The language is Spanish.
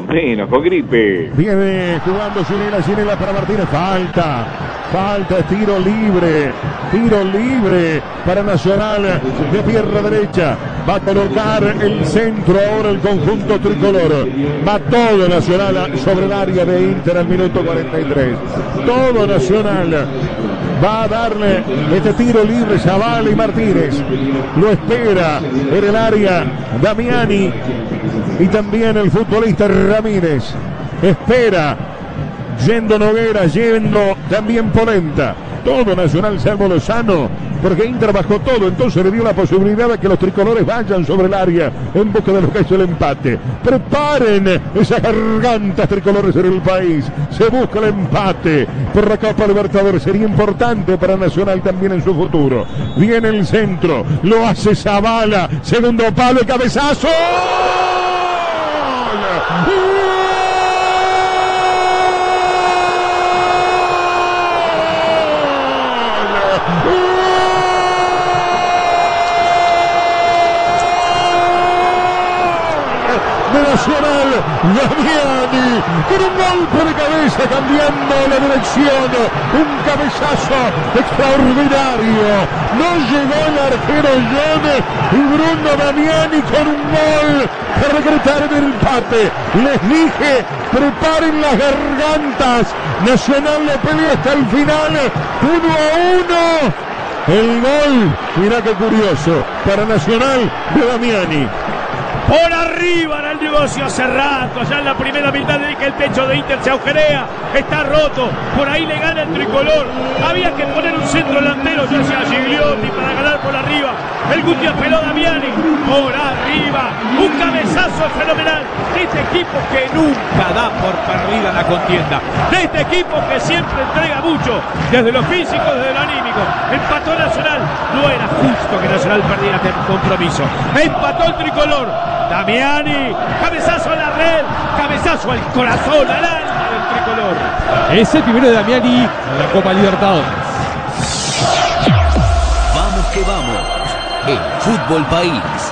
Menos, con gripe. Viene jugando Ginela, Ginela para Martínez. Falta. Falta, tiro libre. Tiro libre para Nacional de pierna derecha. Va a colocar el centro ahora el conjunto tricolor. Va todo Nacional sobre el área de Inter al minuto 43. Todo Nacional va a darle este tiro libre Zavala y Martínez. Lo espera en el área Damiani y también el futbolista Ramírez. Espera yendo Noguera, yendo también Polenta. Todo Nacional salvo Lozano, porque Inter bajó todo, entonces le dio la posibilidad de que los tricolores vayan sobre el área en busca de lo que es el empate. Preparen esas gargantas tricolores en el país. Se busca el empate por la Copa Libertadores. Sería importante para Nacional también en su futuro. Viene el centro, lo hace Zavala, segundo palo, cabezazo. De Nacional, Damiani, con un golpe de cabeza cambiando la dirección, un cabezazo extraordinario, no llegó el arquero John y Bruno Damiani con un gol para decretar el empate. Les dije, preparen las gargantas, Nacional le pelea hasta el final, uno a uno. El gol, mira qué curioso, para Nacional de Damiani. Por arriba negocio hace rato. Ya en la primera mitad de que el techo de Inter se agujerea. Está roto. Por ahí le gana el tricolor. Había que poner un centro delantero. Ya sea Gigliotti para ganar por arriba. El Guti apeló a Damiani. Por arriba. Un cabezazo fenomenal. De este equipo que nunca da por perdida la contienda. De este equipo que siempre entrega mucho. Desde lo físico, desde lo anímico. Empató Nacional. No era justo que Nacional perdiera este compromiso. Empató el tricolor. Damiani, cabezazo a la red, cabezazo al corazón, al alma del tricolor. Es el primero de Damiani en la Copa Libertadores. Vamos que vamos. El fútbol país.